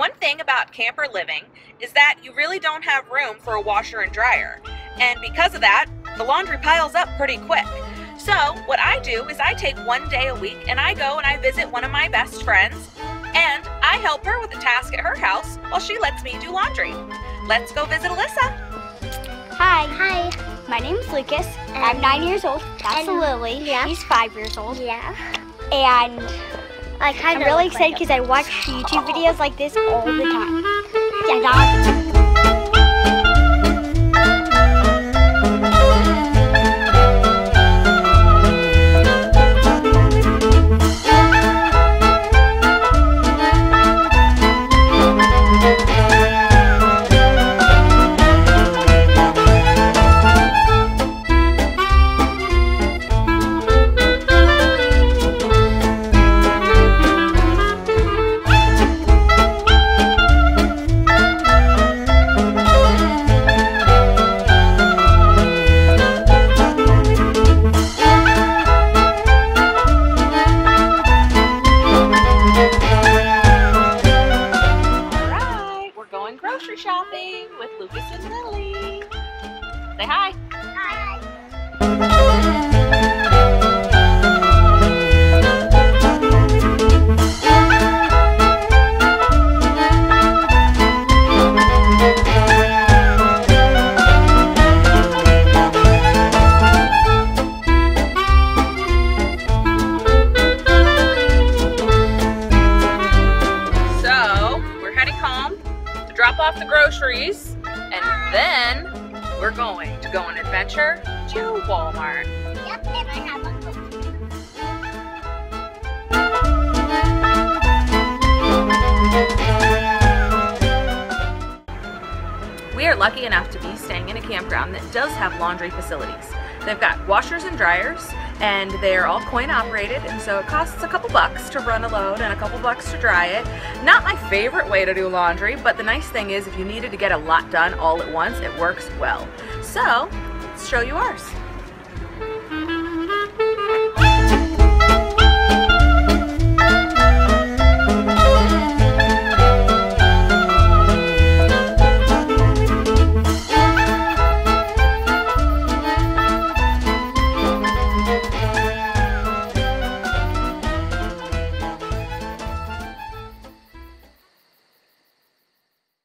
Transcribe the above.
One thing about camper living is that you really don't have room for a washer and dryer. And because of that, the laundry piles up pretty quick. So, what I do is I take one day a week and I go and I visit one of my best friends and I help her with a task at her house while she lets me do laundry. Let's go visit Elisa. Hi. Hi. My name is Lucas. I'm nine years old. That's and- Lily. yeah. She's five years old. Yeah. And I kind I'm really excited because I watch YouTube videos like this all the time. Yeah. Grocery shopping with Lucas and Lily. Say hi. Drop off the groceries, and then we're going to go on an adventure to Walmart. Yep, and I have a. We are lucky enough to be staying in a campground that does have laundry facilities. They've got washers and dryers, and they're all coin operated, and so it costs a couple bucks to run a load and a couple bucks to dry it. Not my favorite way to do laundry, but the nice thing is if you needed to get a lot done all at once, it works well. So, let's show you ours.